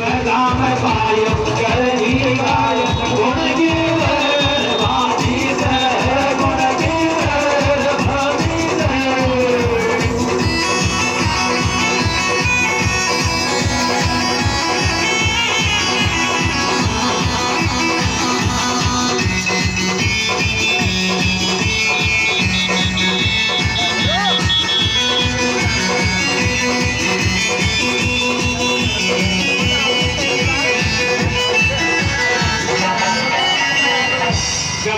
राम पायो